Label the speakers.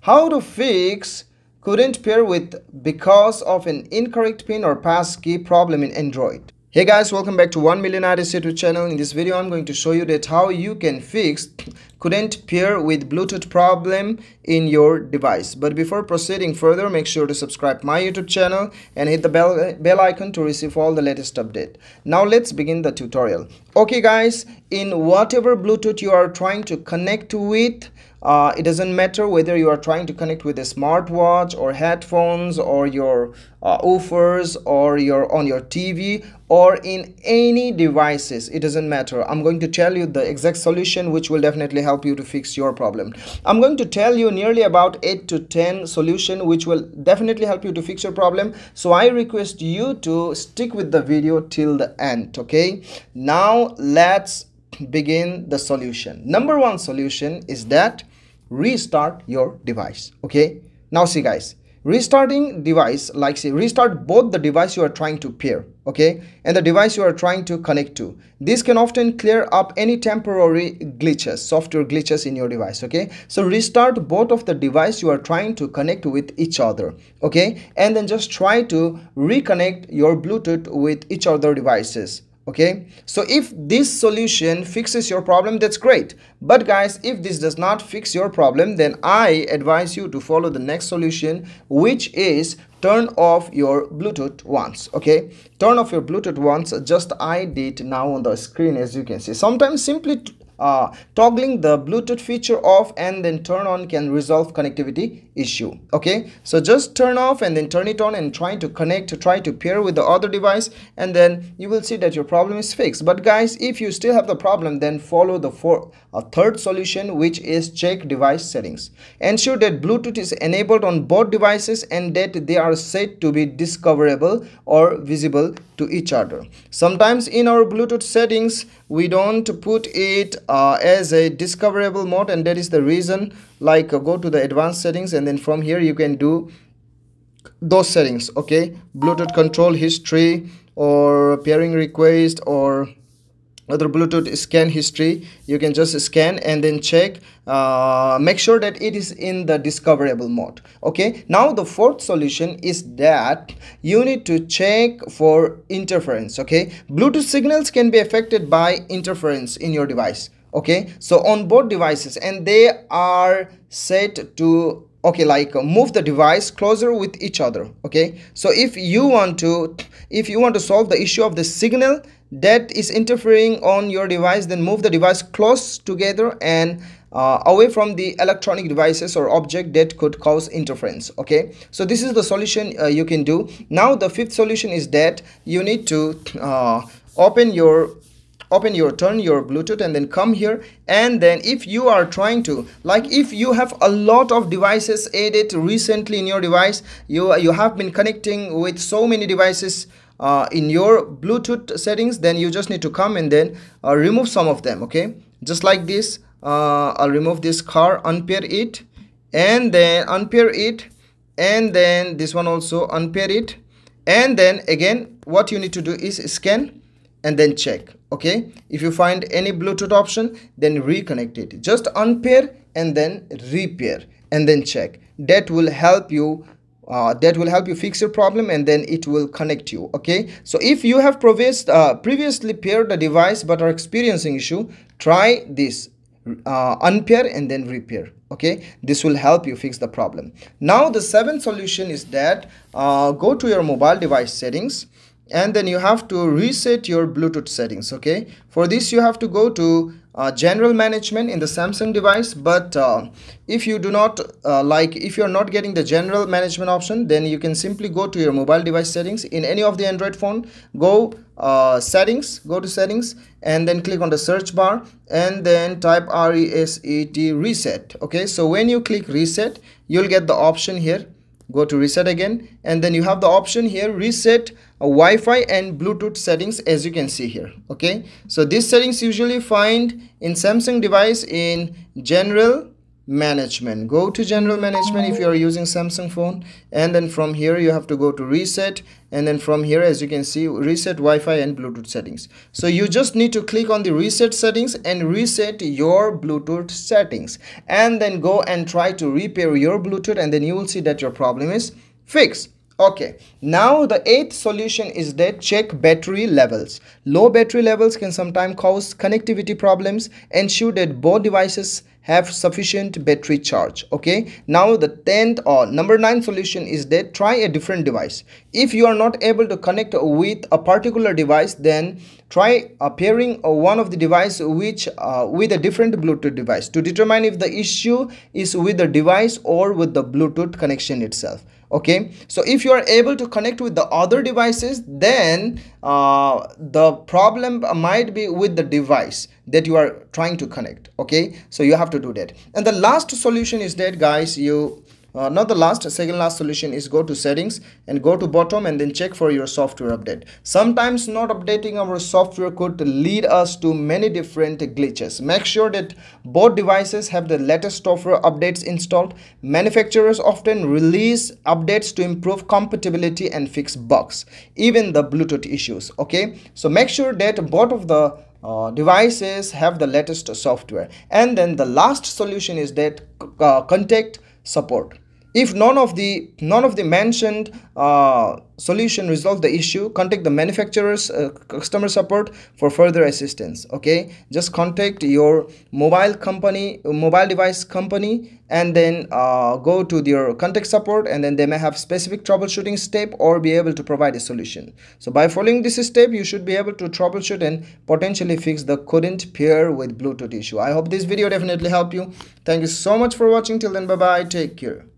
Speaker 1: How to fix couldn't pair with because of an incorrect pin or passkey problem in Android. Hey guys, welcome back to 1 Million Ideas YouTube channel. In this video, I'm going to show you that how you can fix couldn't pair with Bluetooth problem in your device. But before proceeding further, make sure to subscribe my YouTube channel and hit the bell, bell icon to receive all the latest update. Now let's begin the tutorial. Okay guys, in whatever Bluetooth you are trying to connect with, uh, it doesn't matter whether you are trying to connect with a smartwatch or headphones or your uh, offers or your on your TV or in any devices it doesn't matter I'm going to tell you the exact solution which will definitely help you to fix your problem. I'm going to tell you nearly about 8 to 10 solution which will definitely help you to fix your problem. So I request you to stick with the video till the end okay? Now let's begin the solution. Number one solution is that restart your device okay? Now see guys restarting device like say restart both the device you are trying to pair okay and the device you are trying to connect to. This can often clear up any temporary glitches software glitches in your device okay? So restart both of the device you are trying to connect with each other okay? And then just try to reconnect your bluetooth with each other devices okay? So if this solution fixes your problem that's great. But guys if this does not fix your problem then i advise you to follow the next solution which is turn off your bluetooth once. Okay? Turn off your bluetooth once just i did now on the screen as you can see. Sometimes simply uh, toggling the Bluetooth feature off and then turn on can resolve connectivity issue okay? So just turn off and then turn it on and try to connect to try to pair with the other device and then you will see that your problem is fixed. But guys if you still have the problem then follow the four, a third solution which is check device settings. Ensure that Bluetooth is enabled on both devices and that they are set to be discoverable or visible to each other. Sometimes in our Bluetooth settings we don't put it uh, as a discoverable mode and that is the reason like uh, go to the advanced settings and then from here you can do those settings okay? Bluetooth control history or pairing request or other bluetooth scan history. You can just scan and then check. Uh, make sure that it is in the discoverable mode. Okay? Now the fourth solution is that you need to check for interference. Okay? Bluetooth signals can be affected by interference in your device. Okay? So on both devices and they are set to okay like uh, move the device closer with each other. Okay? So if you want to if you want to solve the issue of the signal that is interfering on your device then move the device close together and uh, away from the electronic devices or object that could cause interference okay? So this is the solution uh, you can do. Now the fifth solution is that you need to uh, open your open your turn your bluetooth and then come here. And then if you are trying to like if you have a lot of devices added recently in your device you you have been connecting with so many devices uh, in your bluetooth settings then you just need to come and then uh, remove some of them okay? Just like this uh, i'll remove this car unpair it and then unpair it and then this one also unpair it and then again what you need to do is scan and then check okay? If you find any bluetooth option then reconnect it. Just unpair and then repair and then check. That will help you uh, that will help you fix your problem and then it will connect you okay? So if you have previous, uh, previously paired the device but are experiencing issue try this uh, unpair and then repair okay? This will help you fix the problem. Now the seventh solution is that uh, go to your mobile device settings and then you have to reset your bluetooth settings okay? For this you have to go to uh, general management in the samsung device but uh, if you do not uh, like if you're not getting the general management option then you can simply go to your mobile device settings. In any of the android phone go uh, settings go to settings and then click on the search bar and then type reset reset okay? So when you click reset you'll get the option here. Go to reset again and then you have the option here reset Wi-Fi and Bluetooth settings as you can see here okay? So these settings usually find in Samsung device in general management. Go to general management if you are using samsung phone and then from here you have to go to reset and then from here as you can see reset wi-fi and bluetooth settings. So you just need to click on the reset settings and reset your bluetooth settings and then go and try to repair your bluetooth and then you will see that your problem is fixed okay now the eighth solution is that check battery levels. Low battery levels can sometimes cause connectivity problems. Ensure that both devices have sufficient battery charge. Okay now the 10th or number 9 solution is that try a different device. If you are not able to connect with a particular device then try pairing one of the device which uh, with a different bluetooth device to determine if the issue is with the device or with the bluetooth connection itself okay? So if you are able to connect with the other devices then uh, the problem might be with the device that you are trying to connect. Okay? So you have to do that. And the last solution is that guys you uh, not the last second last solution is go to settings and go to bottom and then check for your software update. Sometimes not updating our software could lead us to many different glitches. Make sure that both devices have the latest software updates installed. Manufacturers often release updates to improve compatibility and fix bugs even the bluetooth issues okay? So make sure that both of the uh, devices have the latest software. And then the last solution is that uh, contact support if none of the none of the mentioned uh, solution resolve the issue contact the manufacturer's uh, customer support for further assistance okay? Just contact your mobile company mobile device company and then uh, go to their contact support and then they may have specific troubleshooting step or be able to provide a solution. So by following this step you should be able to troubleshoot and potentially fix the couldn't pair with bluetooth issue. I hope this video definitely helped you. Thank you so much for watching. Till then bye bye take care